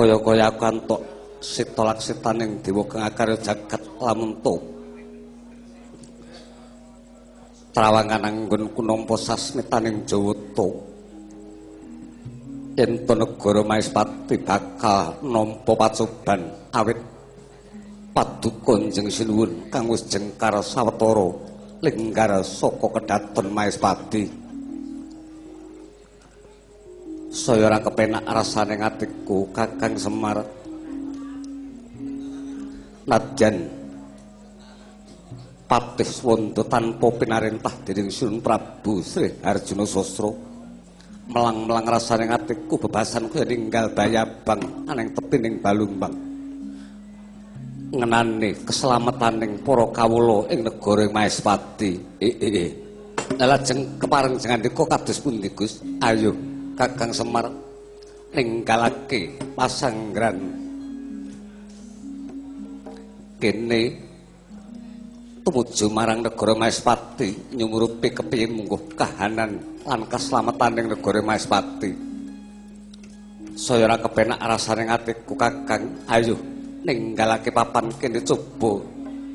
kaya-kaya aku antuk sitolak sitaning dewa kang akarya jagat lamun to trawangan anggon kunampa sasmitaning jawata ento negara Maespati bakal nampa pacoban awit paduka njeng sinuwun kang wis jengkar sawetara linggar saka kedaton Maespati saya ora kepenak rasane ngatiku Kakang Semar. Nadyan patih swanda tanpa pinarentah dening Sun Prabu Sri Arjuna Sastra. Melang-melang rasane atiku bebasanku ya ninggal bayabang aneng tepi ning Balumbang. Ngenane keselamataning para kawula ing negara Maespati. Eh eh lajeng kepareng jengandika kados pundi Gus? Ayo Kakang Semar ninggalake pasanggran kene tumuju marang negara Maespati nyumurupi kepiye mungguh kahanan lan keselamataning negara Maespati. Saya ora kepenak rasane atiku Kakang. Ayo ninggalake papan kene coba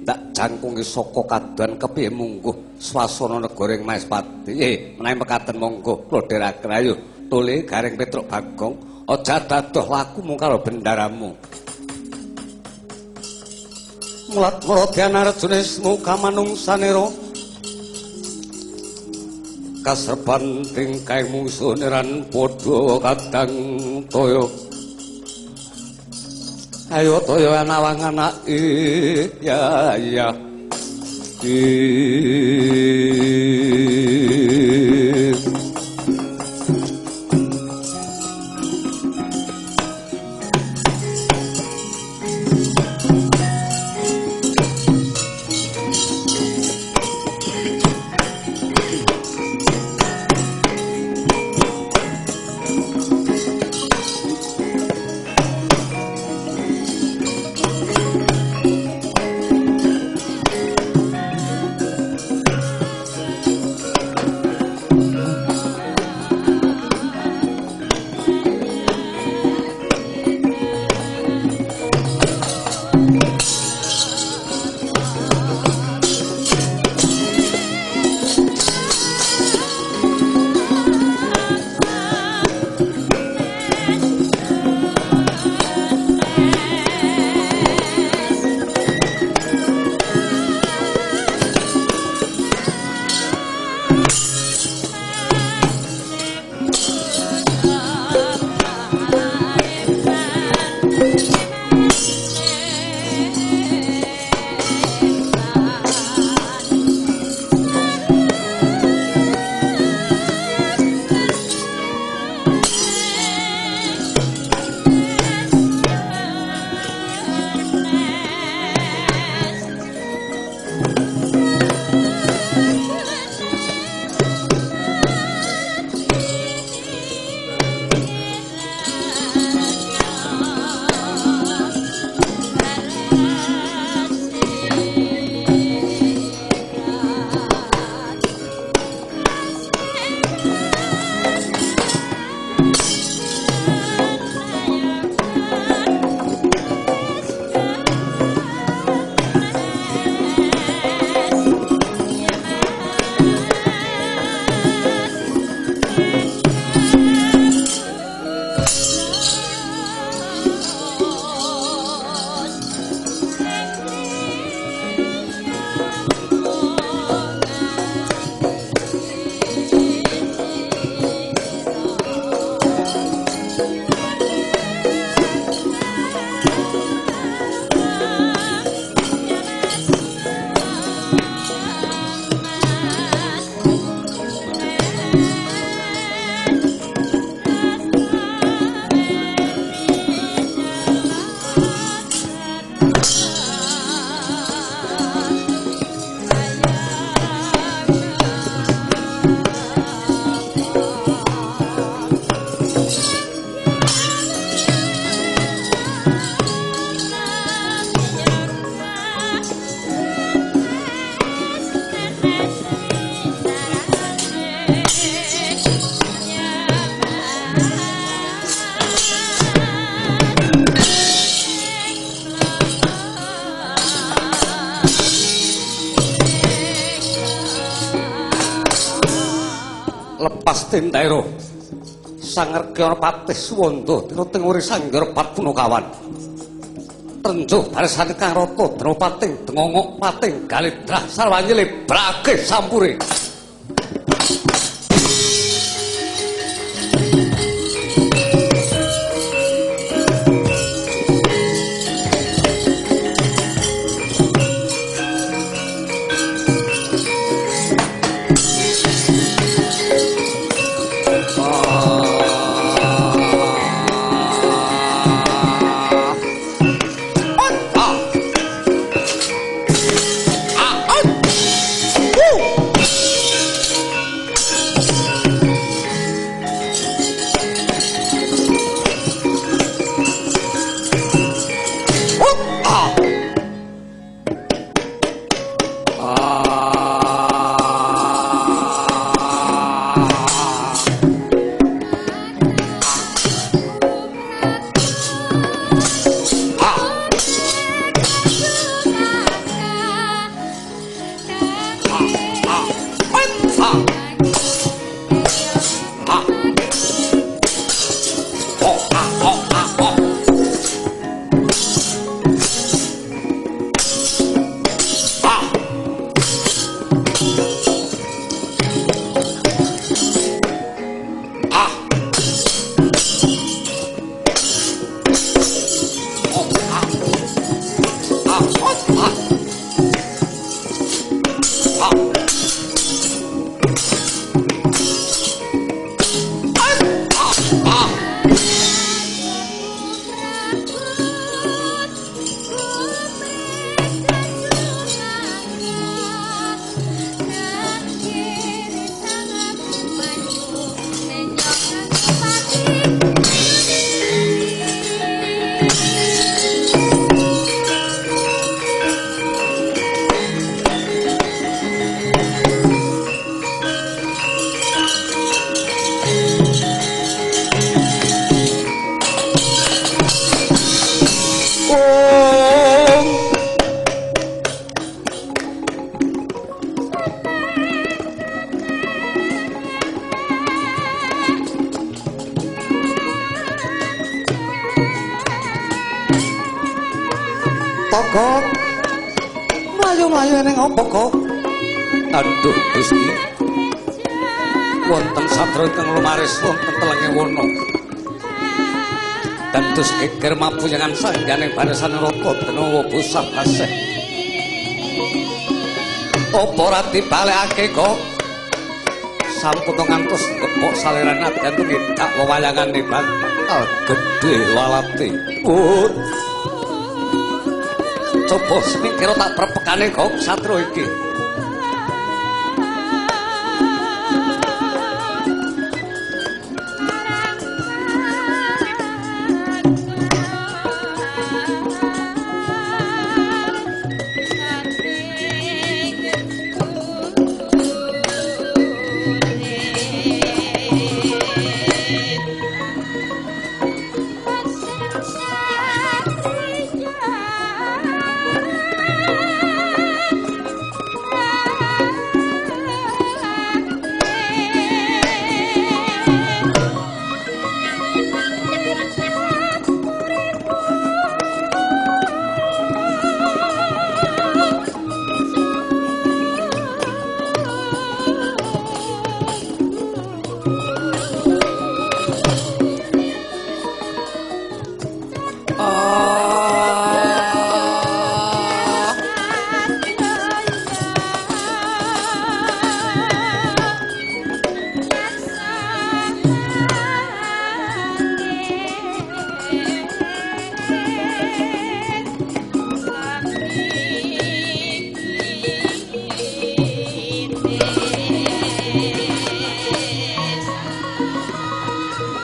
ndak jangkungi saka kaduan kepiye mungguh swasana negara Maespati. Eh, menawi mekaten monggo kula dherekaken ayo tole garing Petruk Bagong. Aja dadoh laku mung karo bendaramu. mulat muladyan arjunismu kamanungsanira kaserban tingkai mungsuniran padha kadang toya ayo toya anawang anak ya ya Tindero. Sangerkyana Patih Suwanda tira uri sanggara Patpunakawan. Tenjo baresane Kang Rata Draupating dengongok pating galidrah sarwanyile brage sampure. Kok. Mlayu-mlayu ning apa kok? Aduh Gusti. Wonten sadra ingkang lumaris wonten telenge wana. Dados geger mapuyangan sanggane barisan rata denawa busah asih. Apa ora dibalekake kok? Sampun ngantos gepok saliran gantung tak wewayangan nembang. Ah gedhe lalate. Oh. Coba semingkira tak prepekane kok satro iki.